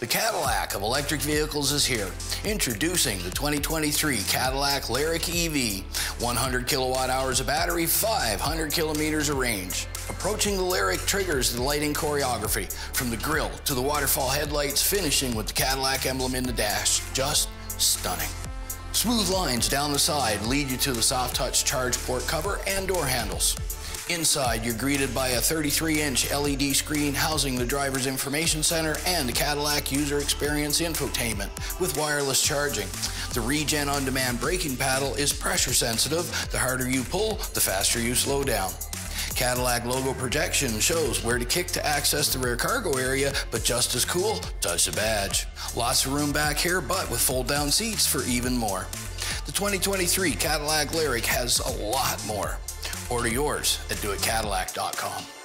The Cadillac of electric vehicles is here. Introducing the 2023 Cadillac Lyriq EV. 100 kilowatt hours of battery, 500 kilometers of range. Approaching the Lyriq triggers the lighting choreography, from the grille to the waterfall headlights, finishing with the Cadillac emblem in the dash. Just stunning. Smooth lines down the side lead you to the soft touch charge port cover and door handles. Inside, you're greeted by a 33-inch LED screen housing the driver's information center and Cadillac user experience infotainment with wireless charging. The Regen on-demand braking paddle is pressure sensitive. The harder you pull, the faster you slow down. Cadillac logo projection shows where to kick to access the rear cargo area, but just as cool, touch the badge. Lots of room back here, but with fold-down seats for even more. The 2023 Cadillac Lyriq has a lot more. Order yours at doitcadillac.com.